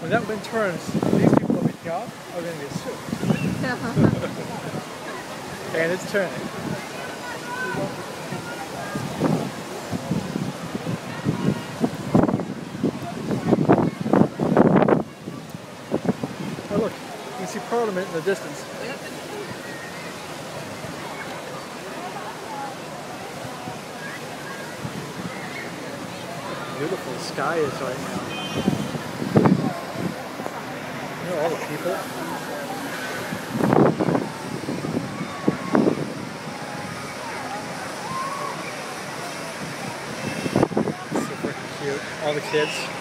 When that wind turns, these people that we got are going to get sued. and it's turning. Oh look, you can see Parliament in the distance. Beautiful the sky is right now. You know all the people. Super cute. All the kids.